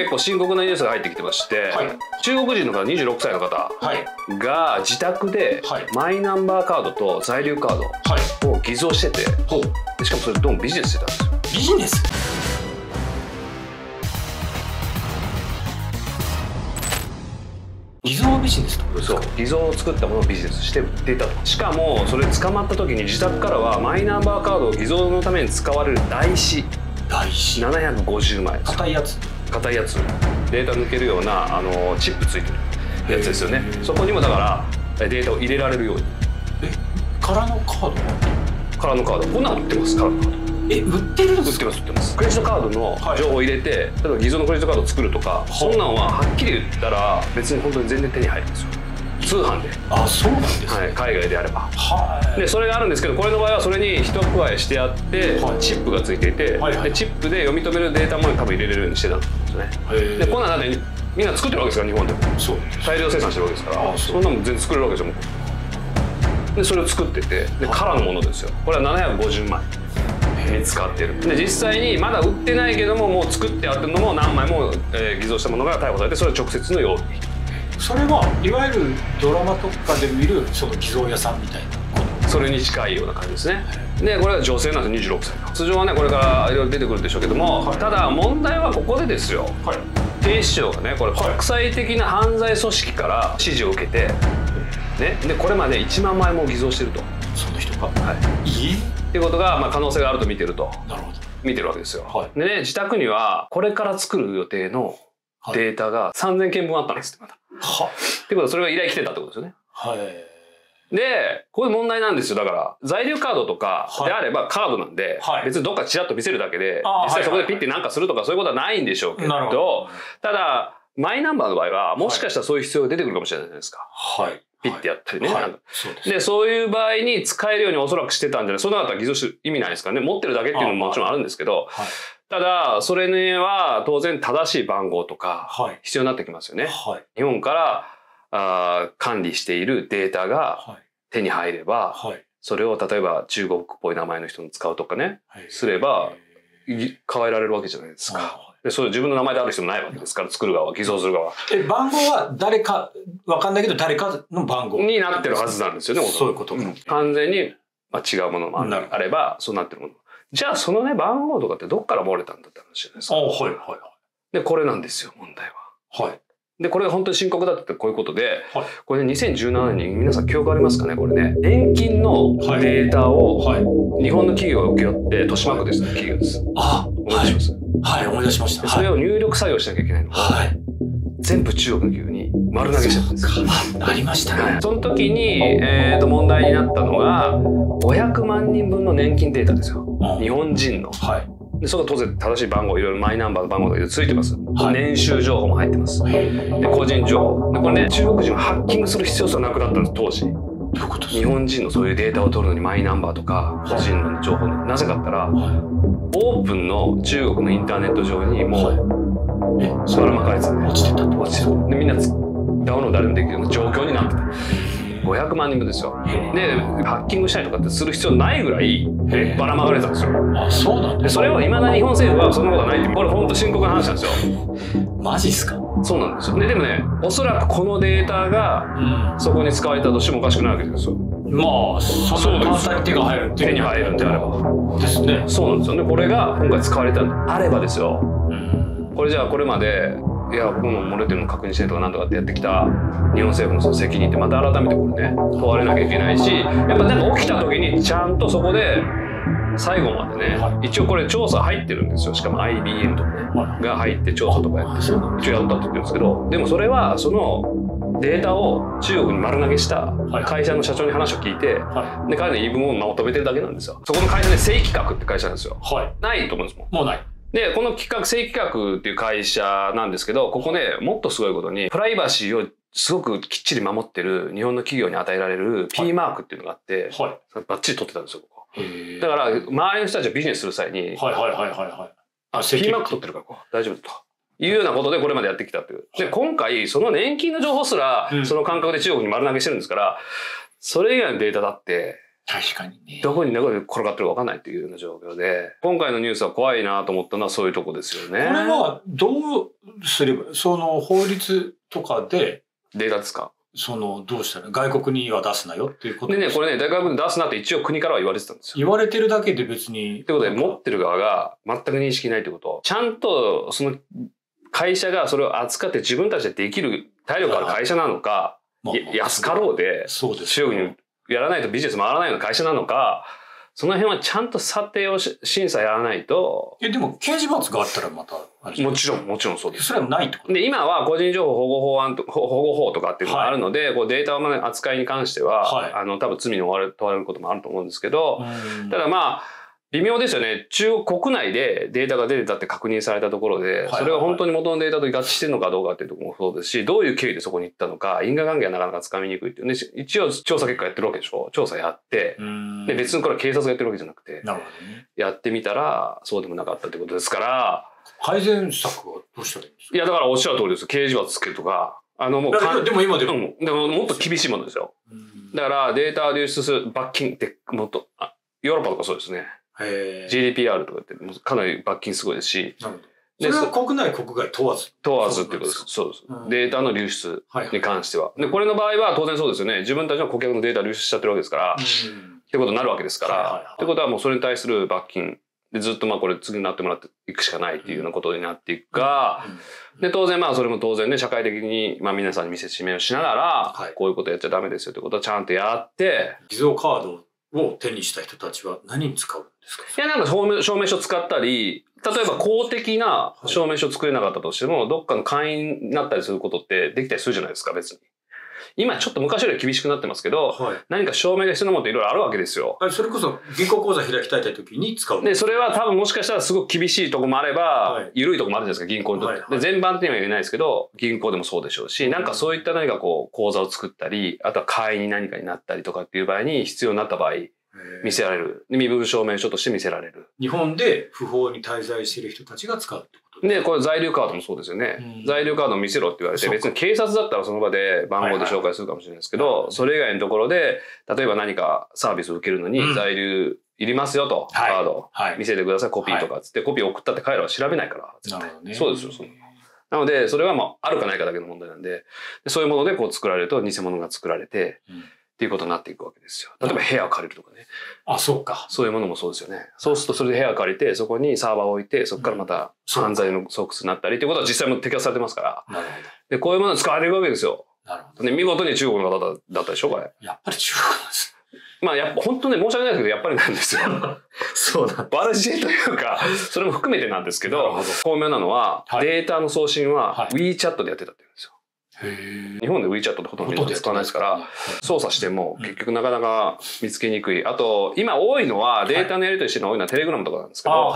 結構深刻なニュースが入ってきてまして、はい。中国人の方26歳の方はい。が自宅ではい。マイナンバーカードと在留カーはい。ドを偽造しててしかもそれどうもビジネスしてたんですよ。ビジネス？偽造ビジネスと？そう。偽造を作ったものをビジネスして売っていたと。しかもそれ捕まった時に自宅からはマイナンバーカードを偽造のために使われる台紙。大事750枚硬いやつ硬いやつ。データ抜けるようなあのチップついてるやつですよね。そこにもだからえデータを入れられるように。え空のカード？は空のカード。こんなの売ってます空のカード。え売ってるんですか？売ってます売ってます。クレジットカードのはい。情報を入れて、例えば偽造のクレジットカードを作るとかそんなんははっきり言ったら別に本当に全然手に入るんですよ通販で、あそうなんですね。はい、海外であれば。はい。でそれがあるんですけどこれの場合はそれに一加えしてあって、はい。チップがついていて、はいはい。でチップで読み止めるデータも多分入れれるようにしてたんですね。でこんなんだってみんな作ってるわけですから日本でも。そう大量生産してるわけですから。あそう。そんなもん全然作れるわけですよでそれを作っててで空のものですよ。これは750枚に使ってる。で実際にまだ売ってないけどももう作ってあるのも何枚も、えー偽造したものが逮捕されてそれは直接の容疑それはいわゆるドラマとかで見るその偽造屋さんみたいなそれに近いような感じですね。でこれは女性なんです26歳。の通常はねこれからいろいろ出てくるでしょうけども、はい。ただ問題はここでですよ。はい。警視庁がねこれ国際的な犯罪組織から指示を受けて、ね、でこれまで1万枚も偽造してると。その人がはい。いい？っていうことが、まあ、可能性があると見てると。なるほど。見てるわけですよ。はい。でね自宅にはこれから作る予定のはいデータが3000件分あったんですってまた。っはてことはそれが依頼来てたってことですよね。はい。でこれ問題なんですよ。だから在留カードとかはい。であればカードなんで、はい。別にどっかチラッと見せるだけであー実際そこではい。はいはいピッてなんかするとかそういうことはないんでしょうけどど。ただマイナンバーの場合はもしかしたらそういう必要が出てくるかもしれないじゃないですか。はい。ピッてやったりね。はい。そうですで、そういう場合に使えるようにおそらくしてたんじゃない。そうなかったら偽造する意味ないですからね。持ってるだけっていうのももちろんあるんですけど、はいただ、それには当然正しい番号とかはい。必要になってきますよね。はい。日本からあー管理しているデータがはい。手に入れば、はい。それを例えば中国っぽい名前の人に使うとかね、はいすればい変えられるわけじゃないですか。はでそれ自分の名前である必要もないわけですから、作る側、偽造する側いえ番号は誰かわかんないけど誰かの番号。になってるはずなんですよね、そういうことかん。完全に、まあ、違うものもあれば、そうなってるもの。じゃあ、そのね、番号とかってどっから漏れたんだって話じゃないですか。あはいはいで、これなんですよ、問題は。はい。で、これが本当に深刻だってこういうことで、はい。これね、2017年に皆さん記憶ありますかねこれね、年金のはい。データをはい。日本の企業が請け負って、豊島区です。ね、企業です。あお願いします？はい思い出しました。でそれを入力作業しなきゃいけないの。を、はい。全部中国の企業に丸投げしてたんです。よ。あありましたね。その時に、えー、と問題になったのが500万人分の年金データですよ日本人の。はい。でそれが当然正しい番号いろいろマイナンバーの番号とかついてます、はい。年収情報も入ってます。で個人情報。でこれね中国人はハッキングする必要すらなくなったんです当時。日本人のそういうデータを取るのにマイナンバーとか個人の情報ねなぜかったらはオープンの中国のインターネット上にもうい。えばらまかれてたんで。落ちてた落ちてるでみんなつダウンロード誰でもできるような状況になってた500万人分ですよ。でハッキングしたりとかってする必要ないぐらいばらまかれてたんですよ。あそうなんでそれをいまだ日本政府はそんなことはない。ってこれ本当深刻な話なんですよ。マジっすか。そうなんですよ。ででもねおそらくこのデータがうん。そこに使われたとしてもおかしくないわけですよ。まあその簡単に手が入る手に入るんであれば。ですね。そうなんですよ。ねこれが今回使われたんであればですよ。うん。これじゃあこれまでいやこの漏れてるの確認してとかなんとかってやってきた日本政府のその責任ってまた改めてこれね問われなきゃいけないしやっぱなんか起きた時にちゃんとそこで最後までね、は一応これ調査入ってるんですよ。しかも IBM とかね、はが入って調査とかやって一応やったって言ってるんですけどでもそれはそのデータを中国に丸投げしたはい。会社の社長に話を聞いて、はで彼の言い分をまとめてるだけなんですよ。そこの会社で正規格って会社なんですよ。いはい。ないと思うんですもん。もうないで、この企画、正規企画っていう会社なんですけど、ここね、もっとすごいことに、プライバシーをすごくきっちり守ってる日本の企業に与えられる P マークっていうのがあって、はバッチリ取ってたんですよ、ここ。だから、周りの人たちがビジネスする際に、はいはいはいはいはいあ P マーク取ってるから、こう大丈夫と。いうようなことでこれまでやってきたという。で、今回、その年金の情報すらう、ん。その感覚で中国に丸投げしてるんですから、それ以外のデータだって、確かにね。どこにどこで転がってるか分かんないっていうような状況で、今回のニュースは怖いなと思ったのはそういうとこですよね。これはどうすれば、その法律とかで、データですか？その、どうしたら、外国には出すなよっていうことでね、これね、大学で出すなって一応国からは言われてたんですよ。言われてるだけで別に。ってことで、持ってる側が全く認識ないってこと。ちゃんと、その、会社がそれを扱って自分たちでできる体力ある会社なのか、まあや安かろうで、そうですやらないとビジネス回らないような会社なのか、その辺はちゃんと査定をし審査やらないと、え、でも、刑事罰があったらまた、もちろん、もちろんそうです。それはないってこと？で、今は個人情報保護法案と、保護法とかっていうのがあるので、こうデータの扱いに関しては、はい。あの、多分罪に問われ問われることもあると思うんですけど、うん。ただまあ、微妙ですよね。中国国内でデータが出てたって確認されたところで、はいそれが本当に元のデータと合致してるのかどうかっていうところもそうですし、どういう経緯でそこに行ったのか、因果関係はなかなかつかみにくいっていうね。一応調査結果やってるわけでしょ調査やって、うんで、別にこれは警察がやってるわけじゃなくて。やってみたら、そうでもなかったってことですから、改善策はどうしたらいいんですか？いや、だからおっしゃる通りですよ。刑事罰つけるとか、あの、もうでも今でも、うん、でももっと厳しいものですよ。うんだからデータを流出する罰金ってもっと、あヨーロッパとかそうですね。GDPR とかってかなり罰金すごいですし、それは国内、国外問わず？問わずっていうことです。そうです。うんデータの流出に関しては。で、これの場合は当然そうですよね。自分たちの顧客のデータ流出しちゃってるわけですから、ってことになるわけですから、はいはいはいってことはもうそれに対する罰金でずっとまあこれ次になってもらっていくしかないっていうようなことになっていくが、うんで、当然まあそれも当然ね、社会的にまあ皆さんに見せしめをしながら、はいこういうことやっちゃダメですよってことはちゃんとやって、偽造カードを手にした人たちは何に使うんですか？いやなんか証明証明書使ったり、例えば公的な証明書作れなかったとしても、どっかの会員になったりすることってできたりするじゃないですか、別に。今ちょっと昔より厳しくなってますけど、はい。何か証明が必要なものっていろいろあるわけですよ。あそれこそ銀行口座開きたい時に使う。で、それは多分もしかしたらすごく厳しいとこもあれば、はい緩いとこもあるじゃないですか、銀行にとって。はいはいで全般的には言えないですけど、銀行でもそうでしょうし、なんかそういった何かこう、口座を作ったり、あとは会員に何かになったりとかっていう場合に必要になった場合、見せられる。で身分証明書として見せられる。日本で不法に滞在している人たちが使うとで、これ在留カードもそうですよね。うん在留カードを見せろって言われて、別に警察だったらその場で番号で紹介するかもしれないですけど、はいはいそれ以外のところで、例えば何かサービスを受けるのにうん在留いりますよと、はいカード。はい。見せてください、コピーとかっつって、コピー送ったって彼らは調べないから。ね。そうですよ、そうなので、それはまあ、あるかないかだけの問題なんで、でそういうものでこう作られると、偽物が作られて、うんっていうことになっていくわけですよ。例えば部屋を借りるとかね。あ、そうか。そういうものもそうですよね。そうすると、それで部屋を借りて、そこにサーバーを置いて、そこからまた犯罪のソックスになったりっていうことは実際も摘発されてますから。なるほで、こういうものが使われるわけですよ。ど。なるほど。で、見事に中国の方だだったでしょ、これ。やっぱり中国なんです。まあ、やっぱ、本当ね、申し訳ないですけど、やっぱりなんですよ。そうなん悪知恵というか、それも含めてなんですけど巧妙なのは、はいデータの送信ははい WeChat でやってたって言うんですよ。へ日本で WeChat ってほとんど使わないですから、操作してもうん結局なかなか見つけにくい。あと、今多いのは、データのやり取りしてるの多いのはテレグラムとかなんですけあど。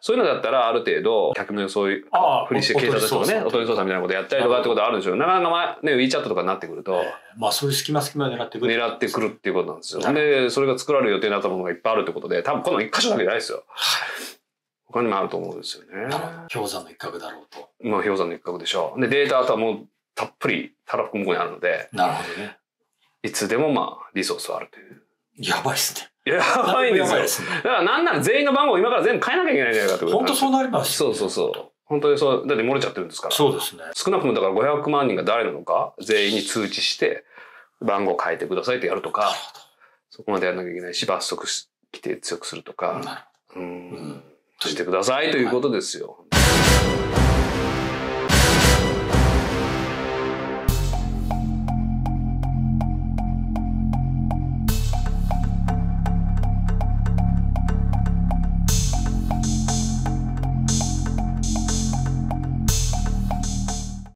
そういうのだったらある程度、客のそういうああふりして警察とかね、おとり捜査みたいなことやったりとかってことはあるんですよ。なかなかまあね、WeChat とかになってくると、まあそういう隙間隙間狙ってくる。狙ってくるっていうことなんですよ。で、それが作られる予定になったものがいっぱいあるってことで、多分この一箇所だけじゃないですよ。他にもあると思うんですよね。氷山の一角だろうと。まあ、氷山の一角でしょう。で、データはもうたっぷり、たらふく向こうにあるので、なるほどね。いつでもまあ、リソースはあるという。やばいっすね。やばいんですよ。やばいですね。だからなんなら全員の番号を今から全部変えなきゃいけないんじゃないかってこと本当そうなりますそうそうそう。本当にそう、だって漏れちゃってるんですから。そうですね。少なくともだから500万人が誰なのか、全員に通知して、番号を変えてくださいってやるとか、そこまでやらなきゃいけないし、罰則し規定強くするとか、うんうんしてくださいということですよ。